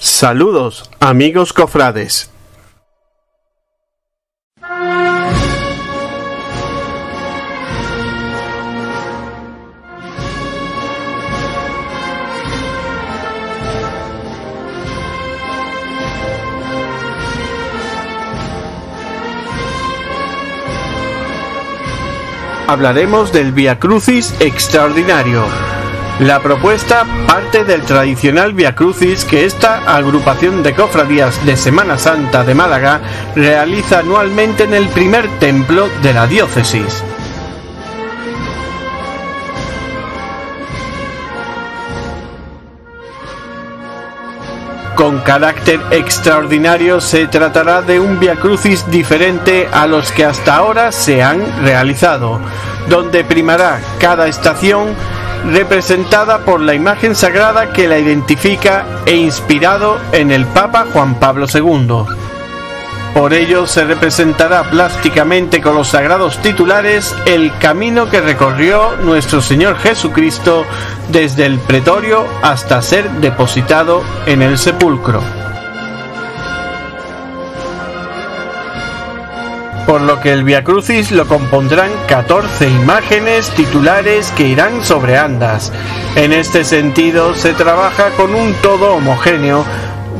Saludos, amigos cofrades. Hablaremos del Via Crucis extraordinario, la propuesta parte del tradicional Via Crucis que esta agrupación de cofradías de Semana Santa de Málaga realiza anualmente en el primer templo de la diócesis. Con carácter extraordinario se tratará de un Via Crucis diferente a los que hasta ahora se han realizado, donde primará cada estación representada por la imagen sagrada que la identifica e inspirado en el Papa Juan Pablo II. Por ello se representará plásticamente con los sagrados titulares el camino que recorrió nuestro Señor Jesucristo desde el pretorio hasta ser depositado en el sepulcro. Por lo que el Via Crucis lo compondrán 14 imágenes titulares que irán sobre andas. En este sentido, se trabaja con un todo homogéneo,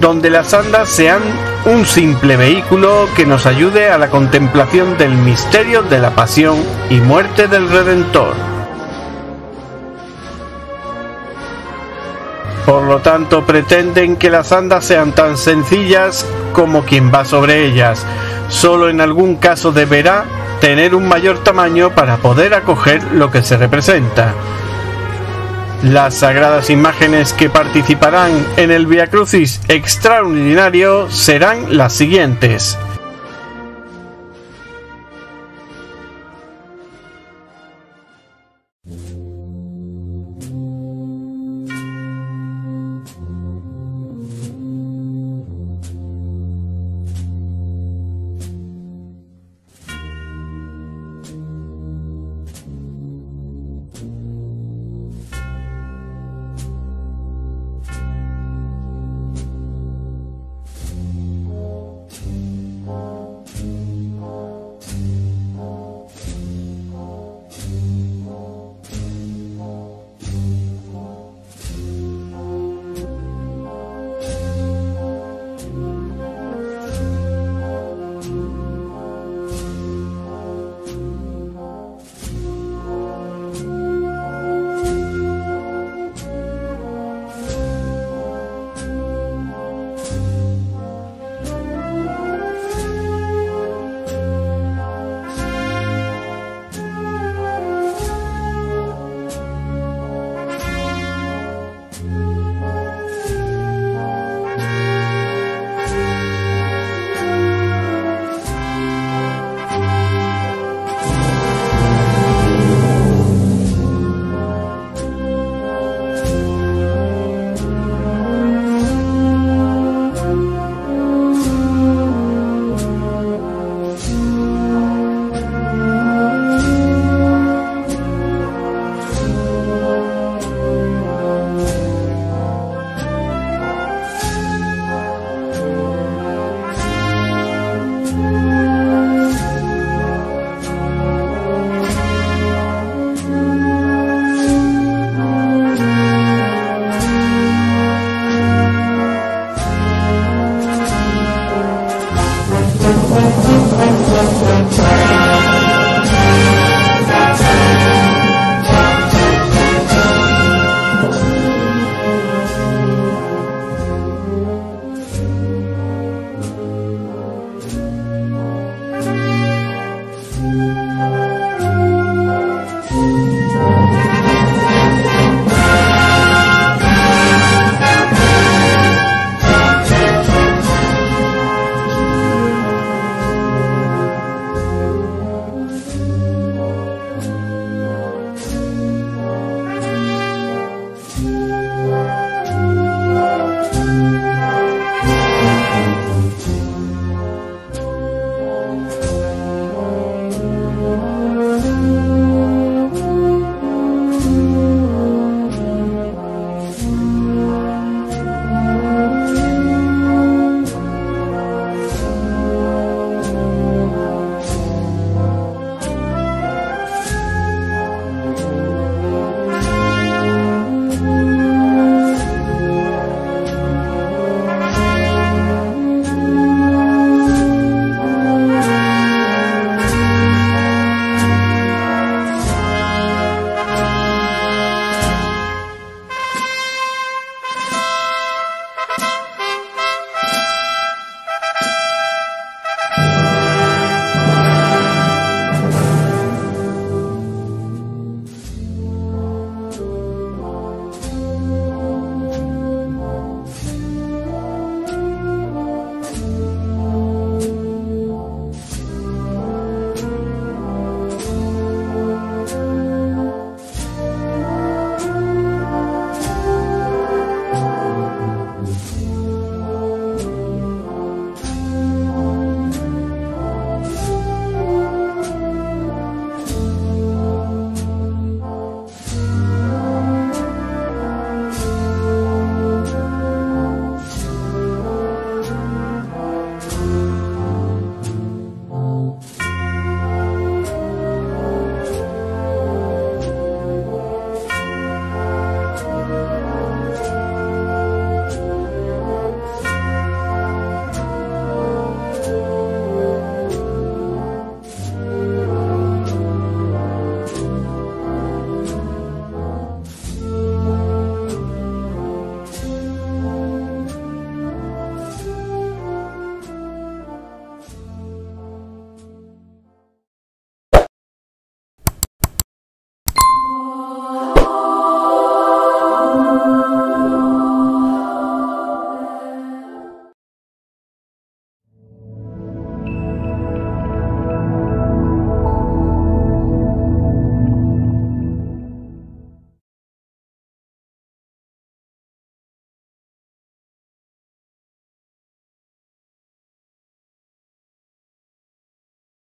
donde las andas sean un simple vehículo que nos ayude a la contemplación del misterio de la pasión y muerte del Redentor. Por lo tanto, pretenden que las andas sean tan sencillas como quien va sobre ellas, solo en algún caso deberá tener un mayor tamaño para poder acoger lo que se representa. Las sagradas imágenes que participarán en el Via Crucis extraordinario serán las siguientes.